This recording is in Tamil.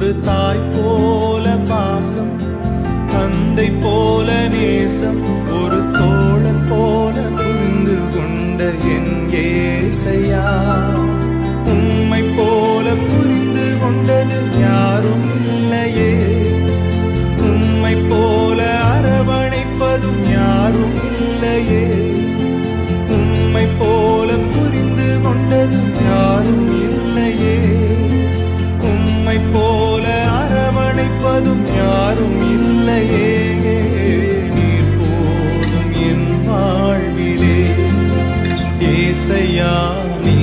ஒரு தாய் போல பாசம் தந்தை போல நேசம் ஒரு தோழன் போல புரிந்து கொண்ட என் ஏசையா. யாரும் இல்லையே. நீர் போதும் என் வாழ்விலே. ஏசையா நீ